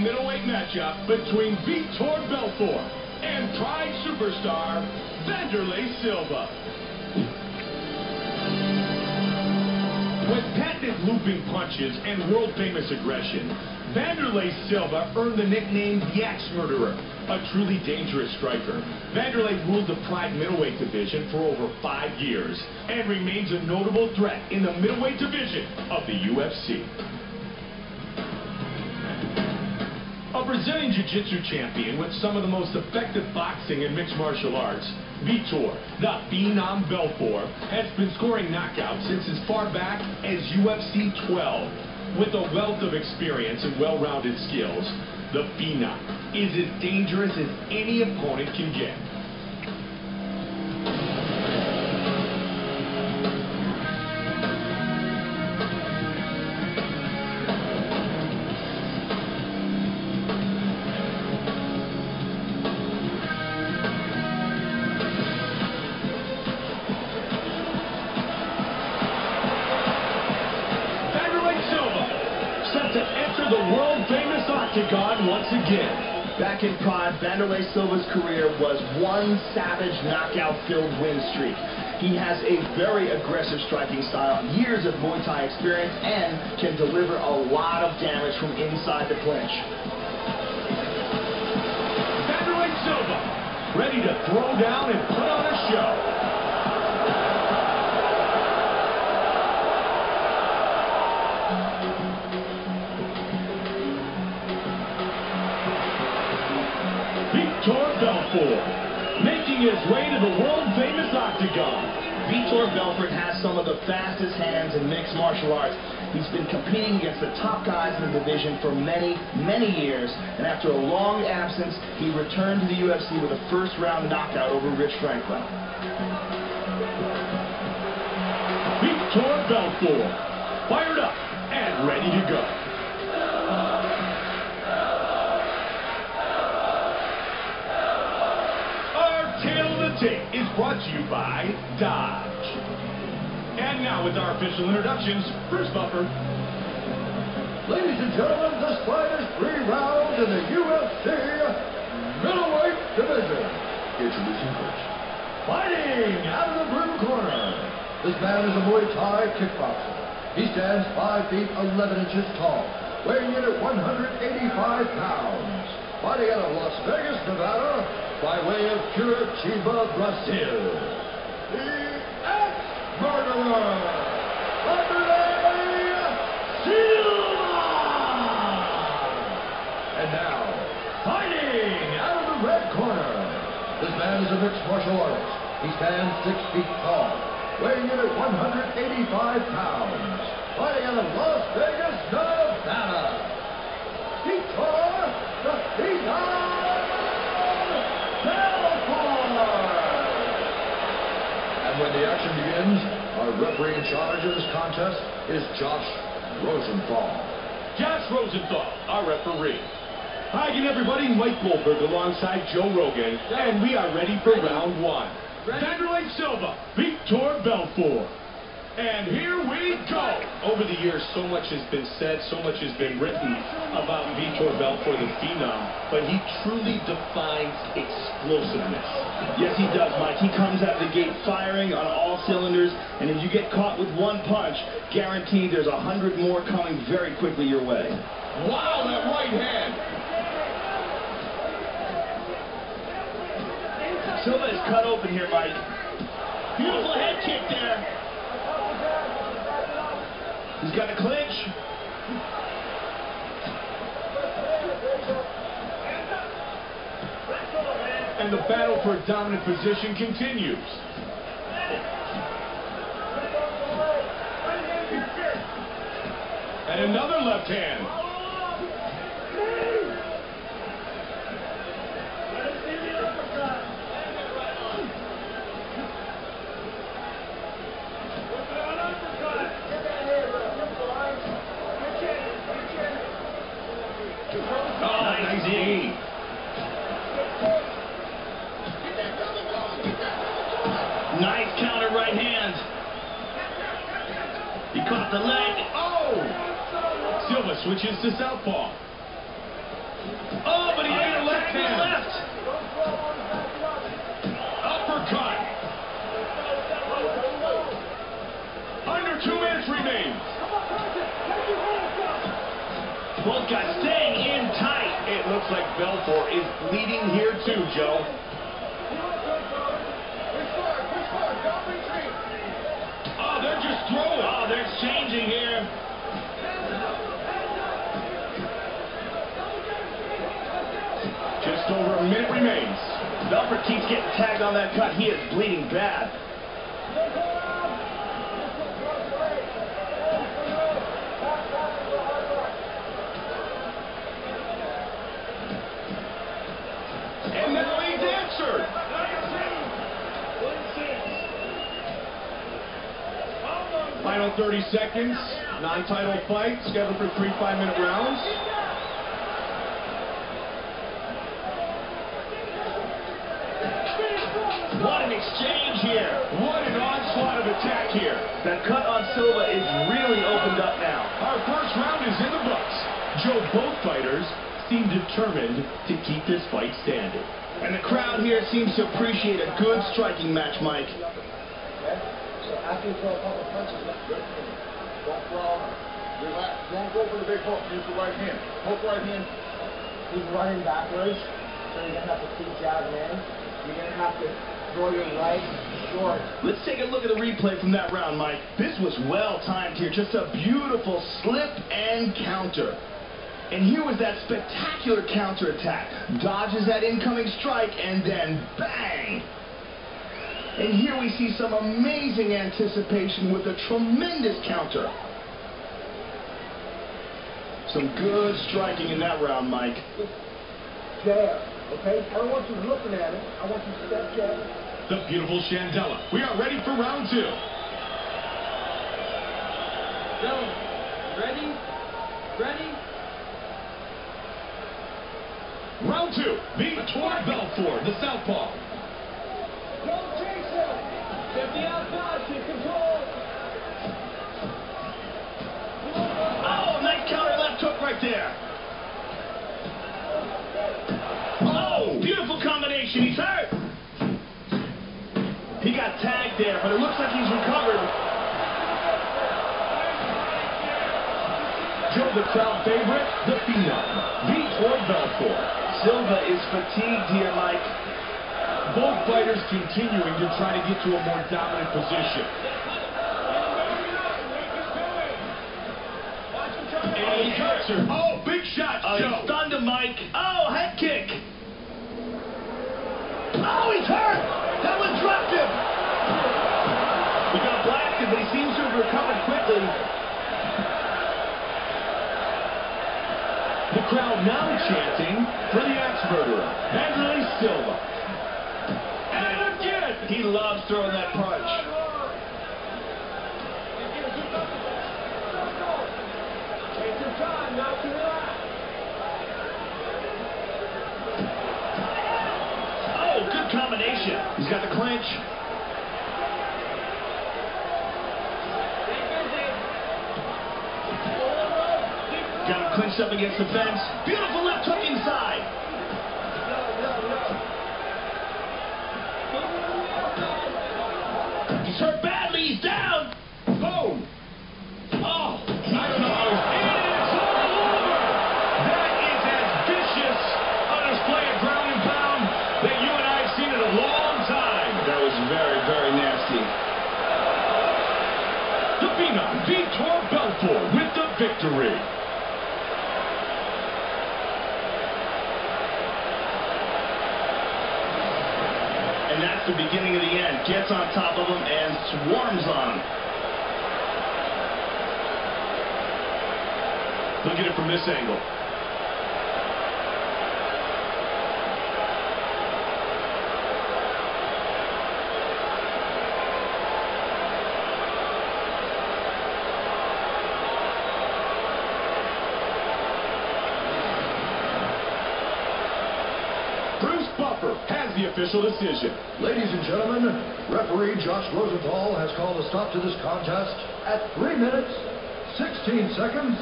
middleweight matchup between Vitor Belfort and Pride superstar Wanderlei Silva. With patented looping punches and world-famous aggression, Wanderlei Silva earned the nickname the Axe Murderer, a truly dangerous striker. Wanderlei ruled the Pride middleweight division for over five years and remains a notable threat in the middleweight division of the UFC. A Brazilian Jiu-Jitsu champion with some of the most effective boxing and mixed martial arts, Vitor, the Phenom Belfort, has been scoring knockouts since as far back as UFC 12. With a wealth of experience and well-rounded skills, the Phenom is as dangerous as any opponent can get. Once again. Back in Pride, Wanderlei Silva's career was one savage knockout-filled win streak. He has a very aggressive striking style, years of Muay Thai experience, and can deliver a lot of damage from inside the clinch. Wanderlei Silva, ready to throw down and put on a show. Making his way to the world-famous octagon. Vitor Belfort has some of the fastest hands in mixed martial arts. He's been competing against the top guys in the division for many, many years, and after a long absence, he returned to the UFC with a first-round knockout over Rich Franklin. Vitor Belfort, fired up and ready to go. Tape is brought to you by Dodge. And now with our official introductions, Bruce Buffer. Ladies and gentlemen, this fight is three rounds in the UFC middleweight division. Introducing first. Fighting out of the blue corner. This man is a Muay Thai kickboxer. He stands 5 feet 11 inches tall, weighing in at 185 pounds. Fighting out of Las Vegas, Nevada, by way of Curitiba, Brazil. The Axe Murderer, Silva! And now, fighting out of the red corner. This man is a mixed martial artist. He stands six feet tall, weighing in at 185 pounds. Fighting out of Las Vegas, Nevada. Vitor the Phenom! when the action begins, our referee in charge of this contest is Josh Rosenthal. Josh Rosenthal, our referee. Hi again, everybody. Mike Goldberg alongside Joe Rogan, and we are ready for round one. Wanderlei Silva, Vitor Belfort. And here we go. Over the years, so much has been said, so much has been written about Vitor Belfort, the Phenom, but he truly defines explosiveness. Yes, he does, Mike. He comes out of the gate firing on all cylinders, and if you get caught with one punch, guaranteed there's a hundred more coming very quickly your way. Wow, that right hand. Silva is cut open here, Mike. Beautiful head kick there. He's got a clinch. And the battle for a dominant position continues. And another left hand. Nice counter right hand. He caught the leg. Oh! Silva switches to southpaw. Oh, right and left. hand. Uppercut. Under two minutes remain. Both guys staying in tight. It looks like Belfort is bleeding here too, Joe. Just over a minute remains. Belfort keeps getting tagged on that cut. He is bleeding bad. And. Final 30 seconds. Non-title fight scheduled for three five-minute rounds. That cut on Silva is really opened up now. Our first round is in the books. Joe, both fighters seem determined to keep this fight standing. And the crowd here seems to appreciate a good striking match, Mike. So after you throw a couple punches, don't throw, relax. Don't go for the big hook. Use the right hand. Hook right hand. He's running backwards, so you're gonna have to keep jabbing in. You're gonna have to throw your right short. Let's take a look at the replay from that round, Mike. This was well timed here. Just a beautiful slip and counter. And here was that spectacular counterattack. Dodges that incoming strike and then bang! And here we see some amazing anticipation with a tremendous counter. Some good striking in that round, Mike. There, okay? I don't want you looking at it. I want you to step jab. The beautiful Chandella. We are ready for round two. Go. Ready? Ready? Round two. Vitor Belfort, the southpaw. Don't chase him! Get the outside. Keep control. Oh, nice counter left hook right there. Oh, beautiful combination. He's but it looks like he's recovered. Joe, the crowd favorite, the Phenom, Vitor Belfort. Silva is fatigued here, Mike. Both fighters continuing to try to get to a more dominant position. And he cuts her. Oh, big shot, Oh, Joe. he stunned him, Mike. Oh, head kick. Oh, he's hurt. Have recovered quickly. The crowd now chanting for the Axe Murderer, Henry Silva. And again! He loves throwing that punch. Take your time, not to relax. Oh, good combination. He's got the clinch. Got him clinched up against the fence. Beautiful left hook inside. He's hurt badly. He's down. Boom! Oh! And it's all over! That is as vicious a display of ground and pound that you and I have seen in a long time. That was very, very nasty. The Phenom, Vitor Belfort, with the victory. The beginning of the end. Gets on top of him and swarms on him. Look at it from this angle. Bruce Buffer the official decision. Ladies and gentlemen, referee Josh Rosenthal has called a stop to this contest at 3 minutes, 16 seconds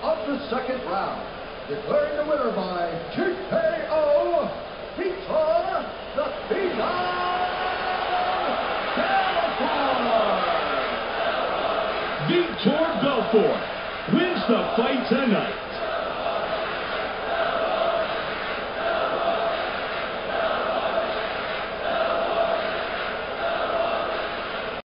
of the second round, declaring the winner by TKO, Pizza the Pizza! Vitor Belfort wins the fight tonight.